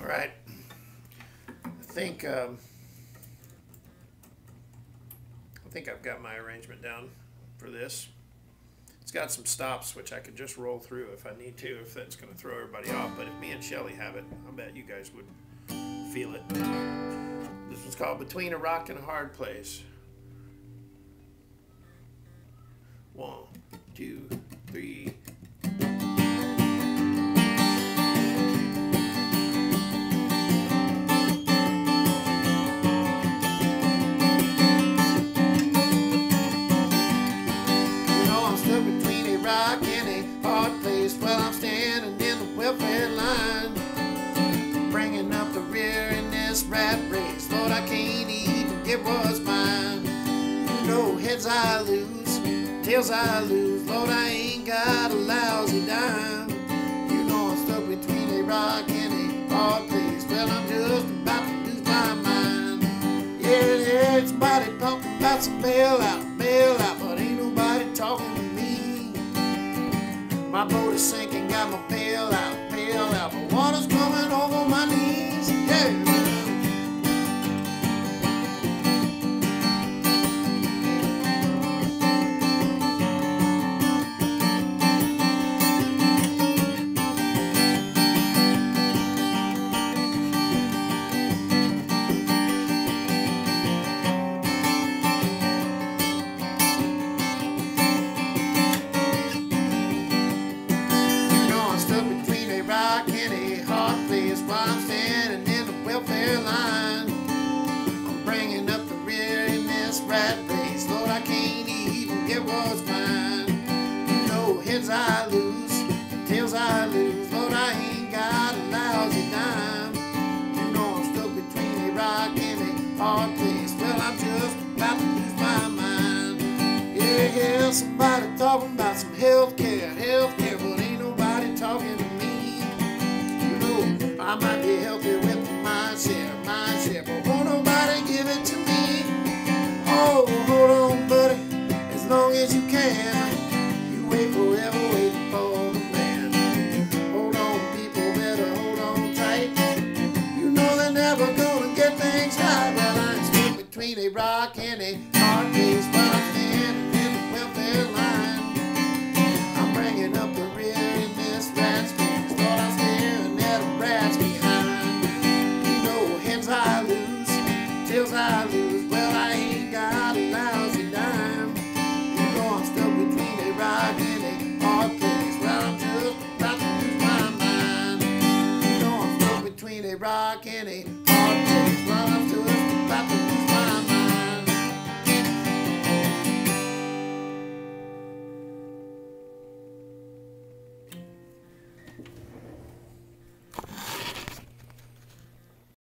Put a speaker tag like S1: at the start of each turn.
S1: All right. I think um, I think I've got my arrangement down for this. It's got some stops which I could just roll through if I need to, if that's going to throw everybody off. But if me and Shelly have it, I bet you guys would feel it. This one's called Between a Rock and a Hard Place. One, two, rock and a hard place. while I'm standing in the welfare line, bringing up the rear in this rat race. Lord, I can't even get what's mine. You know, heads I lose, tails I lose. Lord, I ain't got a lousy dime. You know I'm stuck between a rock and a hard place. Well, I'm just about to lose my mind. Yeah, somebody talking about some bailout, boat is sinking, got my pail out, pail out, but water's rat race. Lord, I can't even get what's mine. You know, heads I lose, tails I lose. Lord, I ain't got a lousy dime. You know I'm stuck between a rock and a hard place. Well, I'm just about to lose my mind. Yeah, yeah, somebody talking about some health care, health care, but ain't nobody talking to me. You know, I might Hold on, buddy, as long as you can. You wait forever waiting for the man. Hold on, people, better hold on tight. You know they're never gonna get things right. Well, I'm stuck between a rock and a about to